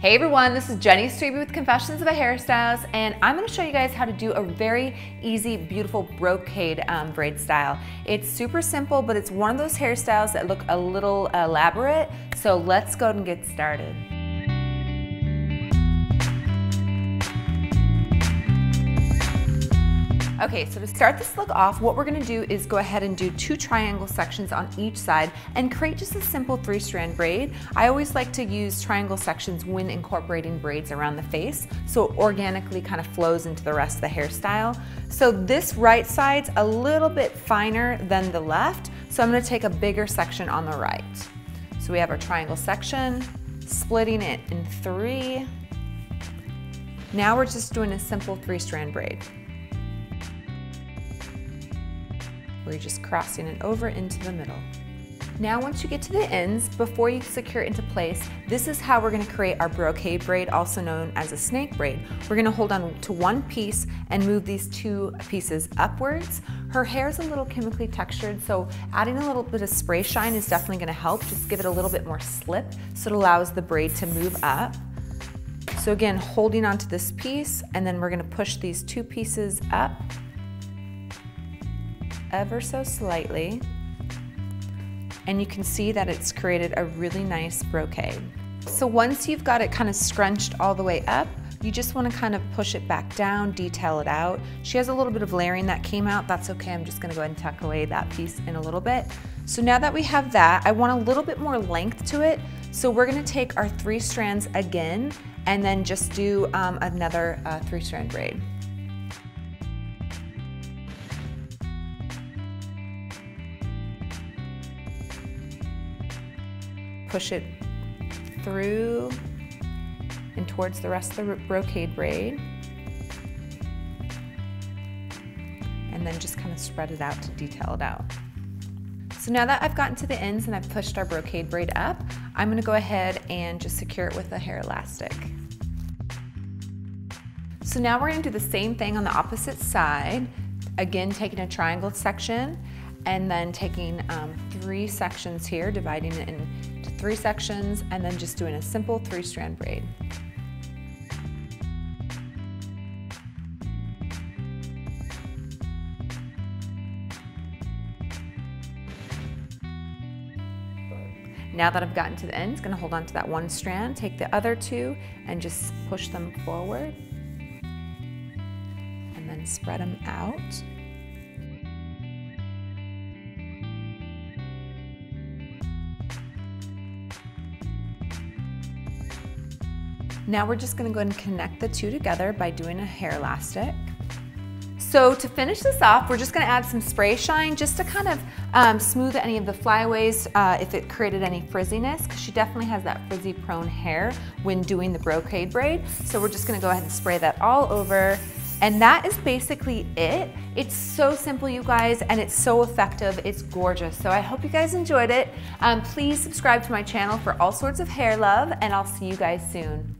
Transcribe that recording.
Hey everyone, this is Jenny Strebe with Confessions of a Hairstylist, and I'm gonna show you guys how to do a very easy, beautiful brocade um, braid style. It's super simple, but it's one of those hairstyles that look a little elaborate, so let's go and get started. Okay, so to start this look off, what we're gonna do is go ahead and do two triangle sections on each side and create just a simple three strand braid. I always like to use triangle sections when incorporating braids around the face, so it organically kind of flows into the rest of the hairstyle. So this right side's a little bit finer than the left, so I'm gonna take a bigger section on the right. So we have our triangle section, splitting it in three. Now we're just doing a simple three strand braid. You're just crossing it over into the middle. Now once you get to the ends, before you secure it into place, this is how we're gonna create our brocade braid, also known as a snake braid. We're gonna hold on to one piece and move these two pieces upwards. Her hair is a little chemically textured, so adding a little bit of spray shine is definitely gonna help. Just give it a little bit more slip so it allows the braid to move up. So again, holding onto this piece, and then we're gonna push these two pieces up ever so slightly. And you can see that it's created a really nice brocade. So once you've got it kind of scrunched all the way up, you just want to kind of push it back down, detail it out. She has a little bit of layering that came out. That's okay. I'm just going to go ahead and tuck away that piece in a little bit. So now that we have that, I want a little bit more length to it. So we're going to take our three strands again and then just do um, another uh, three strand braid. Push it through and towards the rest of the brocade braid. And then just kind of spread it out to detail it out. So now that I've gotten to the ends and I've pushed our brocade braid up, I'm gonna go ahead and just secure it with a hair elastic. So now we're gonna do the same thing on the opposite side. Again, taking a triangle section and then taking um, three sections here, dividing it into three sections, and then just doing a simple three strand braid. Now that I've gotten to the end, I'm gonna hold on to that one strand, take the other two, and just push them forward. And then spread them out. Now we're just gonna go ahead and connect the two together by doing a hair elastic. So to finish this off, we're just gonna add some spray shine just to kind of um, smooth any of the flyaways uh, if it created any frizziness, because she definitely has that frizzy prone hair when doing the brocade braid. So we're just gonna go ahead and spray that all over. And that is basically it. It's so simple, you guys, and it's so effective. It's gorgeous. So I hope you guys enjoyed it. Um, please subscribe to my channel for all sorts of hair love, and I'll see you guys soon.